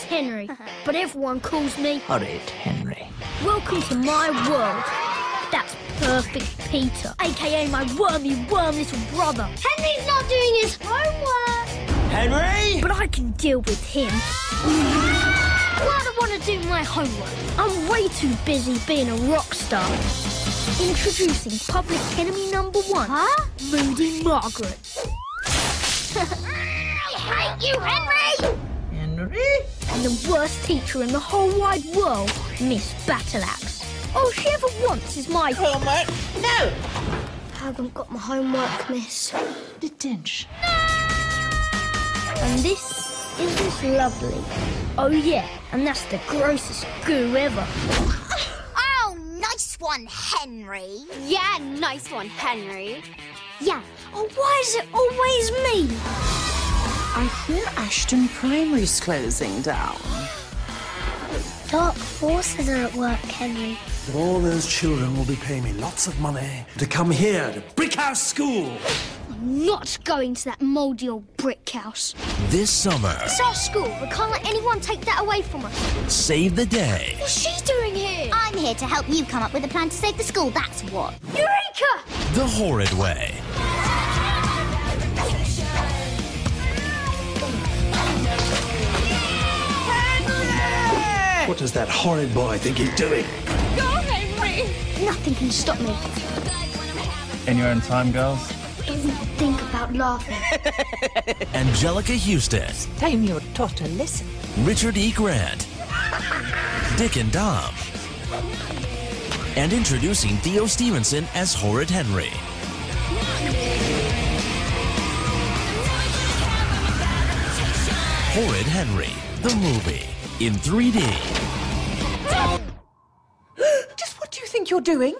Henry, but everyone calls me Horrid Henry. Welcome to my world. That's Perfect Peter, aka my wormy worm little brother. Henry's not doing his homework. Henry! But I can deal with him. Why do I want to do my homework? I'm way too busy being a rock star. Introducing public enemy number one, Huh? Moody Margaret. I hate you, Henry! Henry? And the worst teacher in the whole wide world, Miss Battleaxe. All she ever wants is my Homework? No! I haven't got my homework, miss. Detention. And this is this lovely. Oh yeah, and that's the grossest goo ever. Oh, nice one, Henry. Yeah, nice one, Henry. Yeah. Oh, why is it always me? I hear Ashton Primary's closing down. Dark forces are at work, Henry. All those children will be paying me lots of money to come here to Brick House School. I'm not going to that mouldy old brick house. This summer, It's our school. We can't let anyone take that away from us. save the day. What's she doing here? I'm here to help you come up with a plan to save the school, that's what. Eureka! The Horrid Way. What does that horrid boy think he's doing? Go, Henry! Nothing can stop me. In your own time, girls? Don't think about laughing. Anjelica Huston. Time you're taught a lesson. Richard E. Grant. Dick and Dom. And introducing Theo Stevenson as Horrid Henry. Horrid Henry, the movie, in 3D. Just what do you think you're doing?